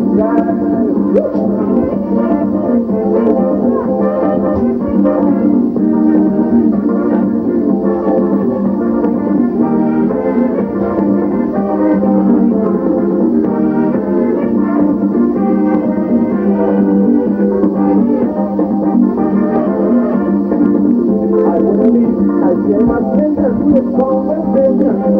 I share my fingers with conversation. I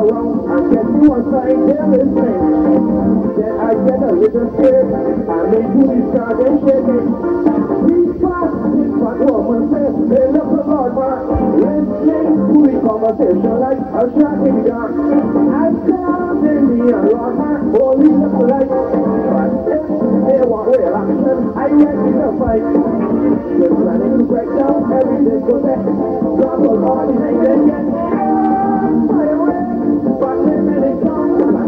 around and get you inside their listening. Then I get a little scared and they do the started shaking. Please pass this fat woman says they look the Lord Mark. Listening to the conversation like a shot in the dark. I stand in me and Lord Mark only look alike. But if they want real I ready to fight. They're planning to break down every. Drop a body and then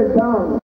and down.